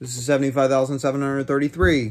This is 75,733.